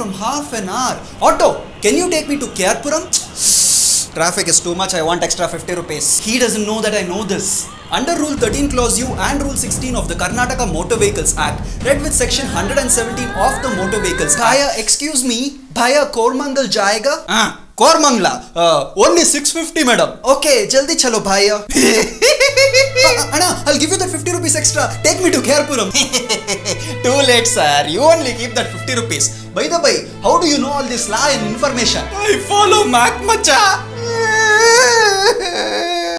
from half an hour. Auto, can you take me to KR Puram? Traffic is too much. I want extra 50 rupees. He doesn't know that I know this. Under Rule 13 Clause U and Rule 16 of the Karnataka Motor Vehicles Act, read with Section 117 of the Motor Vehicles Act. Excuse me, Bhaiya Koramangala jayega? Ah, Koramangala. Uh, only 650 madam. Okay, jaldi chalo Bhaiya. extra. Take me to Kharpuram. Too late, sir. You only keep that 50 rupees. By the way, how do you know all this law and information? I follow Mac Macha.